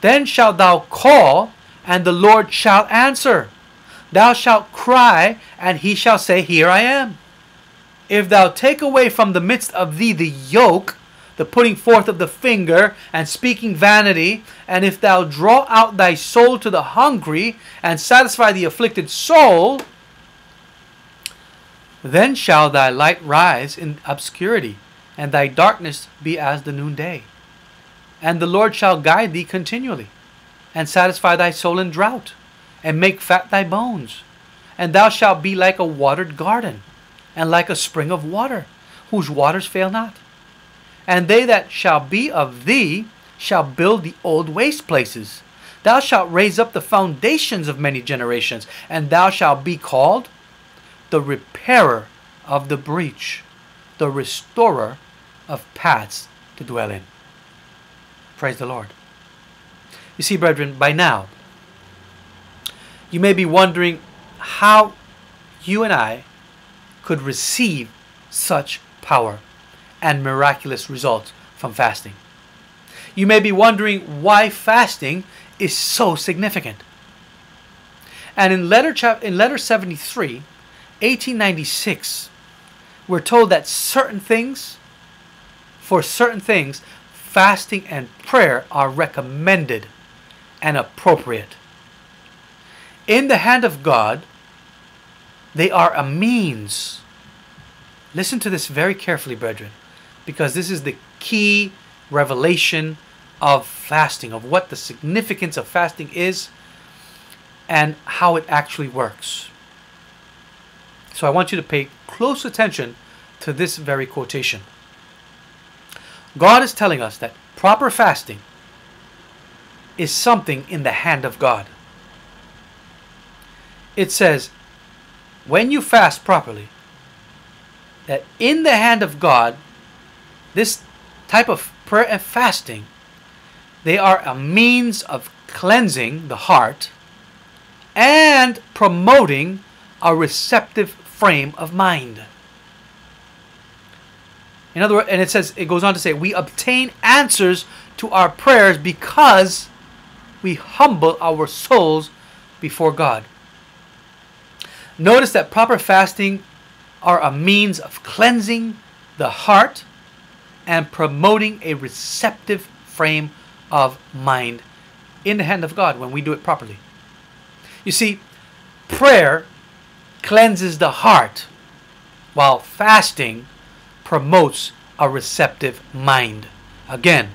Then shalt thou call, and the Lord shall answer. Thou shalt cry, and he shall say, Here I am. If thou take away from the midst of thee the yoke, the putting forth of the finger, and speaking vanity, and if thou draw out thy soul to the hungry, and satisfy the afflicted soul, then shall thy light rise in obscurity, and thy darkness be as the noonday. And the Lord shall guide thee continually, and satisfy thy soul in drought, and make fat thy bones. And thou shalt be like a watered garden, and like a spring of water, whose waters fail not. And they that shall be of thee shall build the old waste places. Thou shalt raise up the foundations of many generations, and thou shalt be called the repairer of the breach, the restorer of paths to dwell in. Praise the Lord. You see, brethren, by now, you may be wondering how you and I could receive such power and miraculous results from fasting. You may be wondering why fasting is so significant. And in letter, chap- in letter 73, 1896, we're told that certain things, for certain things, fasting and prayer are recommended and appropriate. In the hand of God, they are a means. Listen to this very carefully, brethren, because this is the key revelation of fasting, of what the significance of fasting is and how it actually works. So I want you to pay close attention to this very quotation. God is telling us that proper fasting is something in the hand of God. It says, when you fast properly, that in the hand of God, this type of prayer and fasting, they are a means of cleansing the heart and promoting a receptive frame of mind. In other words, and it says, it goes on to say, we obtain answers to our prayers because we humble our souls before God. Notice that proper fasting are a means of cleansing the heart and promoting a receptive frame of mind in the hand of God when we do it properly. You see, prayer cleanses the heart, while fasting promotes a receptive mind. Again,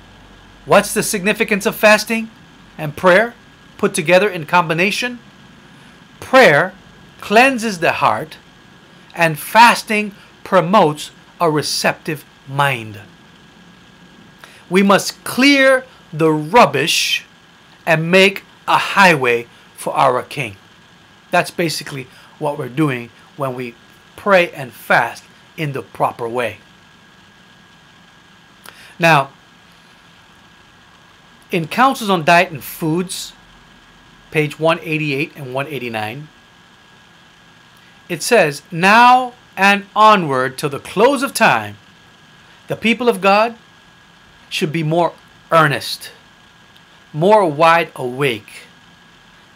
what's the significance of fasting and prayer put together in combination? Prayer cleanses the heart, and fasting promotes a receptive mind. We must clear the rubbish and make a highway for our King. That's basically what we're doing when we pray and fast in the proper way. Now, in Counsels on Diet and Foods, page 188 and 189, it says, Now and onward till the close of time, the people of God should be more earnest, more wide awake,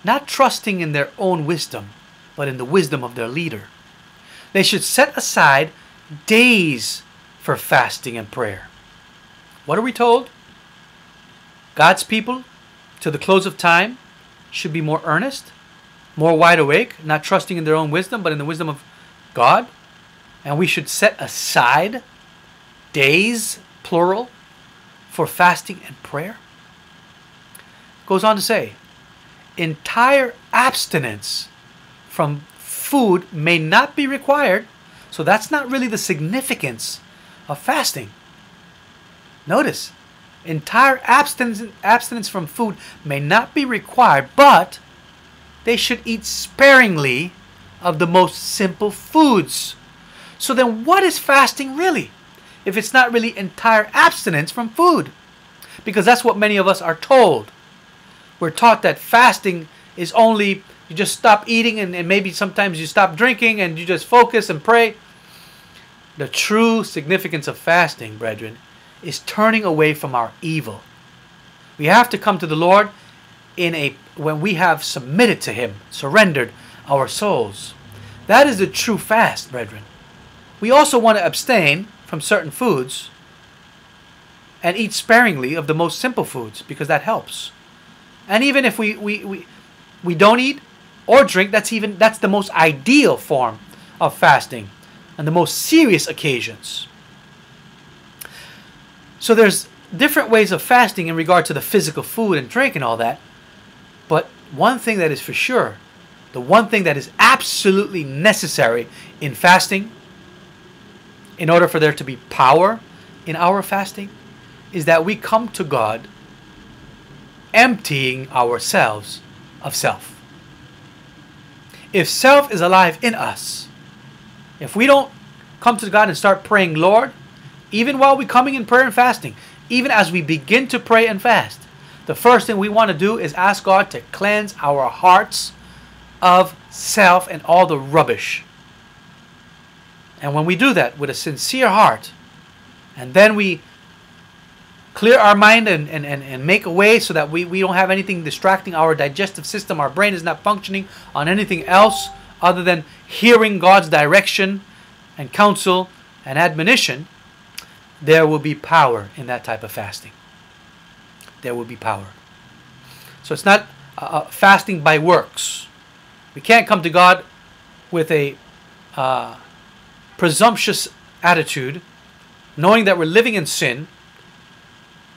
not trusting in their own wisdom, but in the wisdom of their leader. They should set aside days for fasting and prayer what are we told? God's people, to the close of time, should be more earnest, more wide awake, not trusting in their own wisdom, but in the wisdom of God. and we should set aside days, plural, for fasting and prayer? Goes on to say, entire abstinence from food may not be required, so that's not really the significance of fasting. Notice, entire abstinence, abstinence from food may not be required, but they should eat sparingly of the most simple foods. So then, what is fasting really? If it's not really entire abstinence from food. Because that's what many of us are told. We're taught that fasting is only you just stop eating and, and maybe sometimes you stop drinking and you just focus and pray. The true significance of fasting, brethren, is turning away from our evil. We have to come to the Lord in a when we have submitted to him, surrendered our souls. That is the true fast, brethren. We also want to abstain from certain foods and eat sparingly of the most simple foods because that helps. And even if we, we, we, we don't eat or drink, that's even that's the most ideal form of fasting and the most serious occasions. So there's different ways of fasting in regard to the physical food and drink and all that. But one thing that is for sure, the one thing that is absolutely necessary in fasting, in order for there to be power in our fasting, is that we come to God emptying ourselves of self. If self is alive in us, if we don't come to God and start praying, Lord, even while we're coming in prayer and fasting, even as we begin to pray and fast, the first thing we want to do is ask God to cleanse our hearts of self and all the rubbish. And when we do that with a sincere heart, and then we clear our mind and, and, and, and make a way so that we, we don't have anything distracting our digestive system, our brain is not functioning on anything else other than hearing God's direction and counsel and admonition, there will be power in that type of fasting. There will be power. So it's not uh, fasting by works. We can't come to God with a uh, presumptuous attitude, knowing that we're living in sin,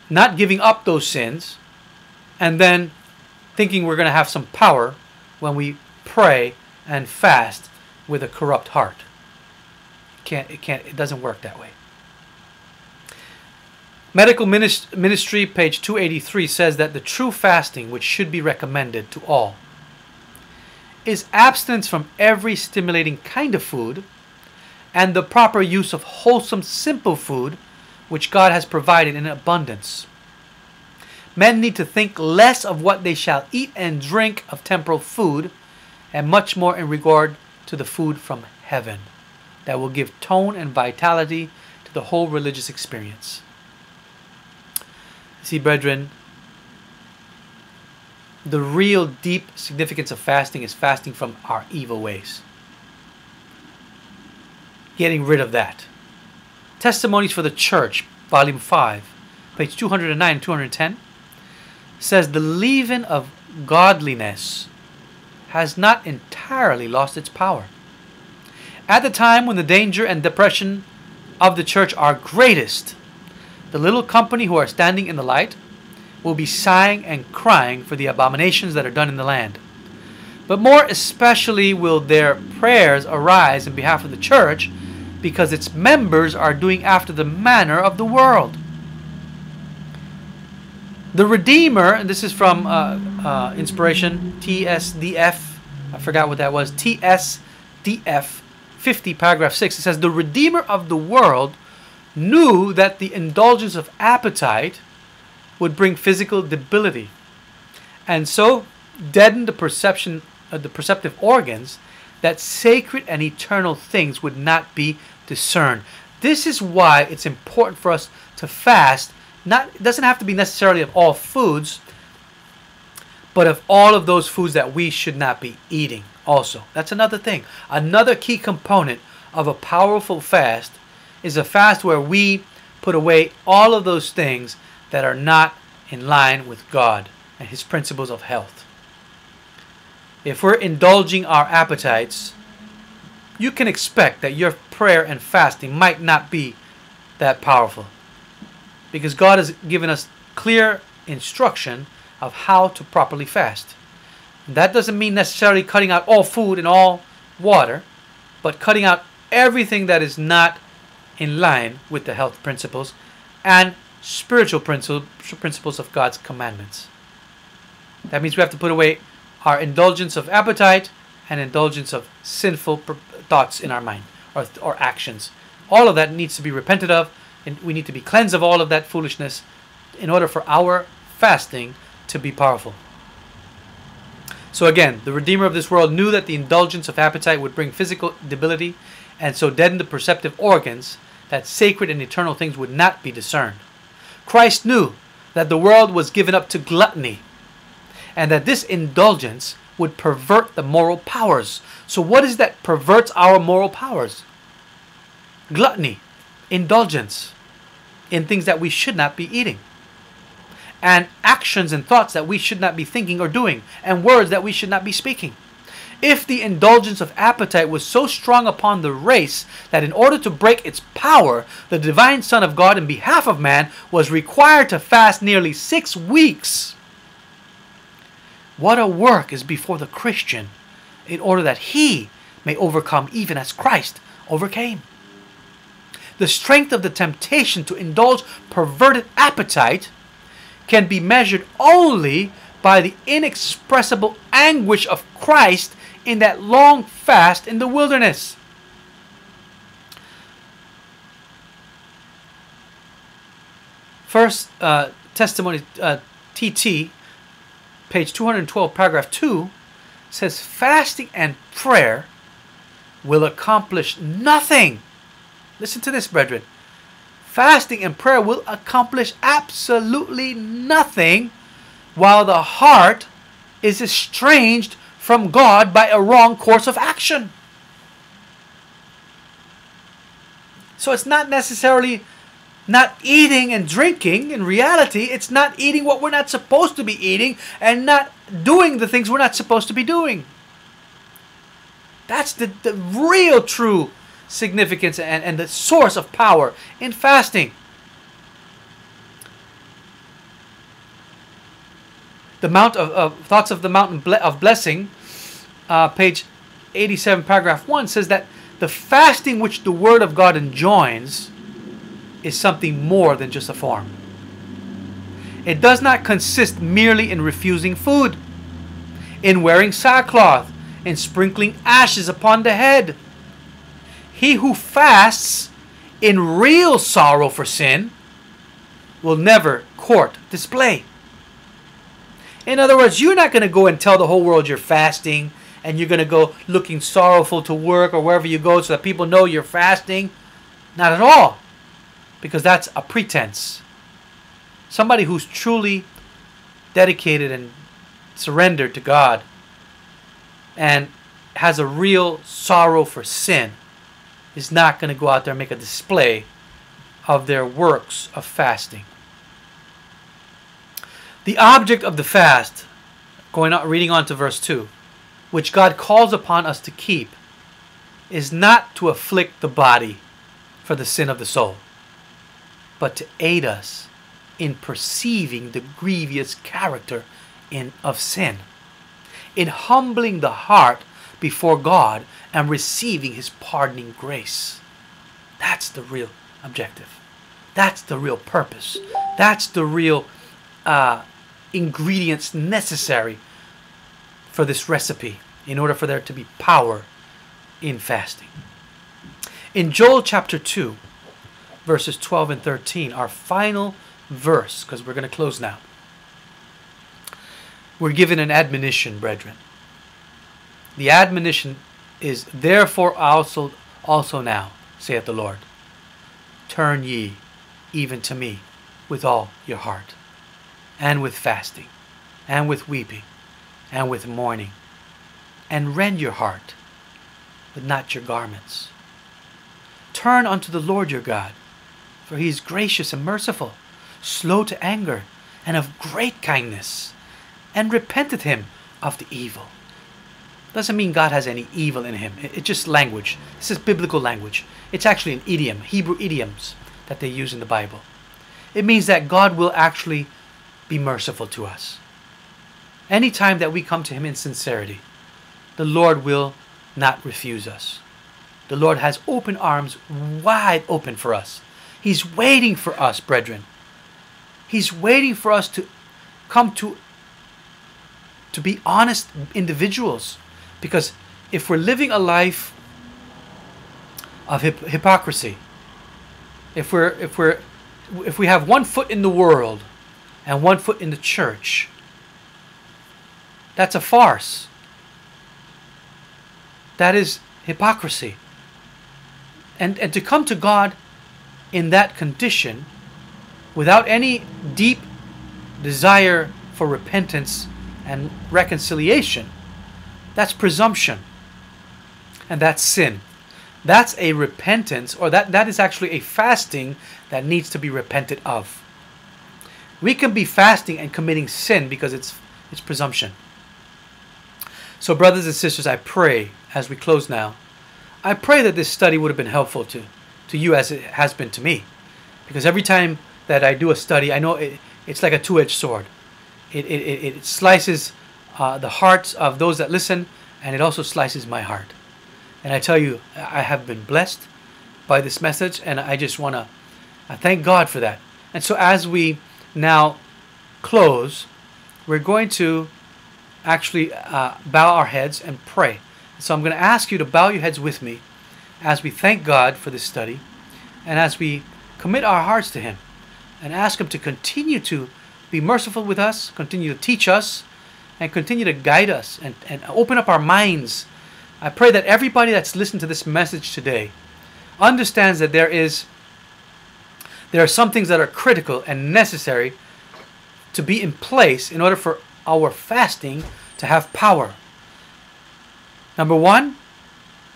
not giving up those sins, and then thinking we're going to have some power when we pray and fast with a corrupt heart. It can't it can't it doesn't work that way. Medical Ministry, page 283, says that the true fasting, which should be recommended to all, is abstinence from every stimulating kind of food and the proper use of wholesome, simple food which God has provided in abundance. Men need to think less of what they shall eat and drink of temporal food and much more in regard to the food from heaven that will give tone and vitality to the whole religious experience. See, brethren, the real deep significance of fasting is fasting from our evil ways. Getting rid of that. Testimonies for the Church, Volume 5, page 209 and 210, says the leaven of godliness has not entirely lost its power. At the time when the danger and depression of the church are greatest, the little company who are standing in the light will be sighing and crying for the abominations that are done in the land. But more especially will their prayers arise in behalf of the church because its members are doing after the manner of the world. The Redeemer, and this is from uh, uh, Inspiration TSDF, I forgot what that was, TSDF 50, paragraph 6. It says, The Redeemer of the world knew that the indulgence of appetite would bring physical debility and so deadened the perception of the perceptive organs that sacred and eternal things would not be discerned this is why it's important for us to fast. Not it doesn't have to be necessarily of all foods but of all of those foods that we should not be eating also. That's another thing. Another key component of a powerful fast is a fast where we put away all of those things that are not in line with God and His principles of health. If we're indulging our appetites you can expect that your prayer and fasting might not be that powerful. Because God has given us clear instruction of how to properly fast. That doesn't mean necessarily cutting out all food and all water, but cutting out everything that is not in line with the health principles and spiritual principles of God's commandments. That means we have to put away our indulgence of appetite and indulgence of sinful thoughts in our mind or, or actions. All of that needs to be repented of, and we need to be cleansed of all of that foolishness in order for our fasting to be powerful. So again, the Redeemer of this world knew that the indulgence of appetite would bring physical debility and so deaden the perceptive organs that sacred and eternal things would not be discerned. Christ knew that the world was given up to gluttony and that this indulgence would pervert the moral powers. So, what is that perverts our moral powers? Gluttony, indulgence in things that we should not be eating, and actions and thoughts that we should not be thinking or doing, and words that we should not be speaking. If the indulgence of appetite was so strong upon the race that in order to break its power, the divine Son of God, in behalf of man, was required to fast nearly six weeks, what a work is before the Christian in order that he may overcome even as Christ overcame. The strength of the temptation to indulge perverted appetite can be measured only by the inexpressible anguish of Christ in that long fast in the wilderness. First uh, testimony uh, TT, page 212, paragraph 2, says fasting and prayer will accomplish nothing. Listen to this, brethren. Fasting and prayer will accomplish absolutely nothing while the heart is estranged from God by a wrong course of action. So it's not necessarily not eating and drinking. In reality, it's not eating what we're not supposed to be eating and not doing the things we're not supposed to be doing. That's the, the real true significance and, and the source of power in fasting. the Mount of, of Thoughts of the Mountain of Blessing, uh, page 87, paragraph 1, says that the fasting which the Word of God enjoins is something more than just a form. It does not consist merely in refusing food, in wearing sackcloth, in sprinkling ashes upon the head. He who fasts in real sorrow for sin will never court display. In other words, you're not going to go and tell the whole world you're fasting and you're going to go looking sorrowful to work or wherever you go so that people know you're fasting. Not at all. Because that's a pretense. Somebody who's truly dedicated and surrendered to God and has a real sorrow for sin is not going to go out there and make a display of their works of fasting. The object of the fast, going on, reading on to verse 2, which God calls upon us to keep, is not to afflict the body for the sin of the soul, but to aid us in perceiving the grievous character in, of sin, in humbling the heart before God and receiving His pardoning grace. That's the real objective. That's the real purpose. That's the real uh, ingredients necessary for this recipe in order for there to be power in fasting. In Joel chapter 2, verses 12 and 13, our final verse, because we're going to close now, we're given an admonition, brethren. The admonition is, Therefore also, also now, saith the Lord, turn ye even to me with all your heart and with fasting, and with weeping, and with mourning, and rend your heart, but not your garments. Turn unto the Lord your God, for he is gracious and merciful, slow to anger, and of great kindness, and repenteth him of the evil. doesn't mean God has any evil in him. It's just language. This is biblical language. It's actually an idiom, Hebrew idioms that they use in the Bible. It means that God will actually be merciful to us. Anytime that we come to Him in sincerity, the Lord will not refuse us. The Lord has open arms wide open for us. He's waiting for us, brethren. He's waiting for us to come to to be honest individuals because if we're living a life of hip- hypocrisy, if we're if we're if we have one foot in the world and one foot in the church, that's a farce. That is hypocrisy. And and to come to God in that condition without any deep desire for repentance and reconciliation that's presumption. And that's sin. That's a repentance, or that, that is actually a fasting that needs to be repented of. We can be fasting and committing sin because it's, it's presumption. So, brothers and sisters, I pray as we close now, I pray that this study would have been helpful to, to you as it has been to me. Because every time that I do a study, I know it, it's like a two edged sword. It, it, it, slices uh, the hearts of those that listen, and it also slices my heart. And I tell you, I have been blessed by this message, and I just want to thank God for that. And so, as we now close, we're going to actually uh, bow our heads and pray. So, I'm going to ask you to bow your heads with me as we thank God for this study and as we commit our hearts to Him and ask Him to continue to be merciful with us, continue to teach us, and continue to guide us and, and open up our minds. I pray that everybody that's listened to this message today understands that there is there are some things that are critical and necessary to be in place in order for our fasting to have power. Number one,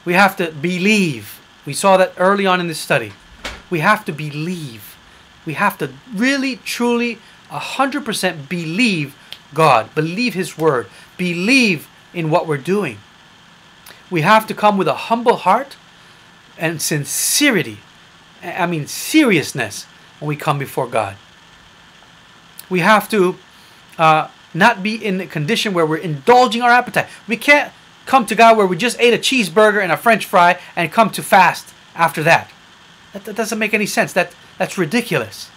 we have to believe. We saw that early on in this study. We have to believe. We have to really, truly, 100% believe God, believe His Word, believe in what we're doing. We have to come with a humble heart and sincerity. I mean, seriousness when we come before God. We have to uh, not be in a condition where we're indulging our appetite. We can't come to God where we just ate a cheeseburger and a french fry and come to fast after that. That, that doesn't make any sense. That, that's ridiculous.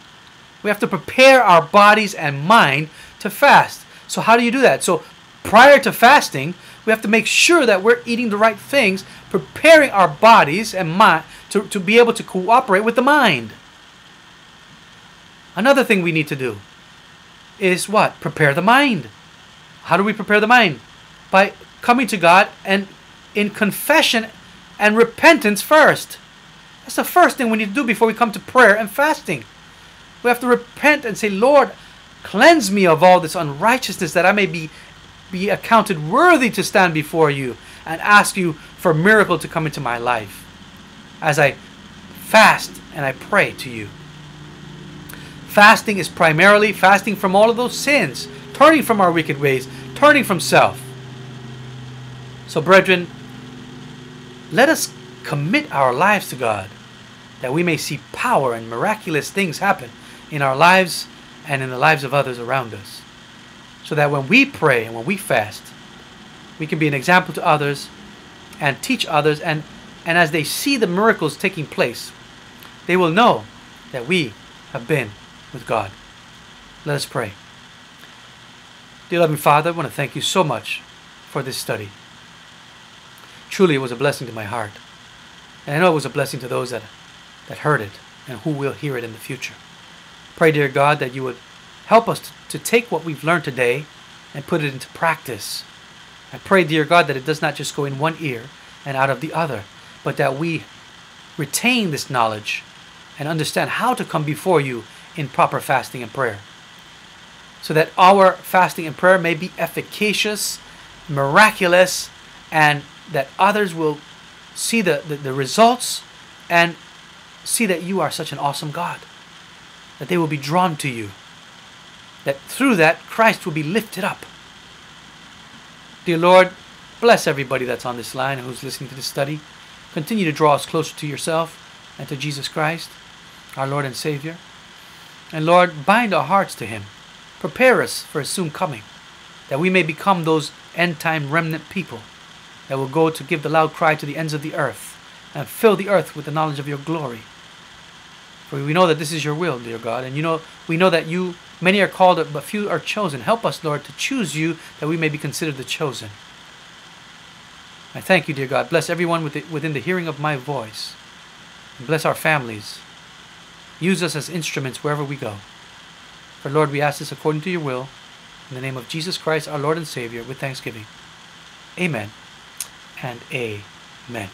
We have to prepare our bodies and mind to fast. So, how do you do that? So, prior to fasting, we have to make sure that we're eating the right things, preparing our bodies and mind to, to be able to cooperate with the mind. Another thing we need to do is what? Prepare the mind. How do we prepare the mind? By coming to God and in confession and repentance first. That's the first thing we need to do before we come to prayer and fasting. We have to repent and say, Lord, cleanse me of all this unrighteousness that I may be, be accounted worthy to stand before you and ask you for a miracle to come into my life as I fast and I pray to you. Fasting is primarily fasting from all of those sins, turning from our wicked ways, turning from self. So, brethren, let us commit our lives to God that we may see power and miraculous things happen in our lives and in the lives of others around us. So that when we pray and when we fast, we can be an example to others and teach others and and as they see the miracles taking place, they will know that we have been with God. Let us pray. Dear loving Father, I want to thank you so much for this study. Truly, it was a blessing to my heart. And I know it was a blessing to those that, that heard it and who will hear it in the future. Pray, dear God, that you would help us to, to take what we've learned today and put it into practice. I pray, dear God, that it does not just go in one ear and out of the other, but that we retain this knowledge and understand how to come before you in proper fasting and prayer. So that our fasting and prayer may be efficacious, miraculous, and that others will see the, the, the results and see that you are such an awesome God that they will be drawn to you. That through that, Christ will be lifted up. Dear Lord, Bless everybody that's on this line who's listening to this study. Continue to draw us closer to yourself and to Jesus Christ, our Lord and Savior. And Lord, bind our hearts to Him. Prepare us for His soon coming, that we may become those end time remnant people that will go to give the loud cry to the ends of the earth and fill the earth with the knowledge of your glory. For we know that this is your will, dear God, and you know we know that you many are called but few are chosen. Help us, Lord, to choose you that we may be considered the chosen. I thank you, dear God. Bless everyone within the hearing of my voice. And bless our families. Use us as instruments wherever we go. For Lord, we ask this according to your will, in the name of Jesus Christ, our Lord and Savior, with thanksgiving. Amen and amen.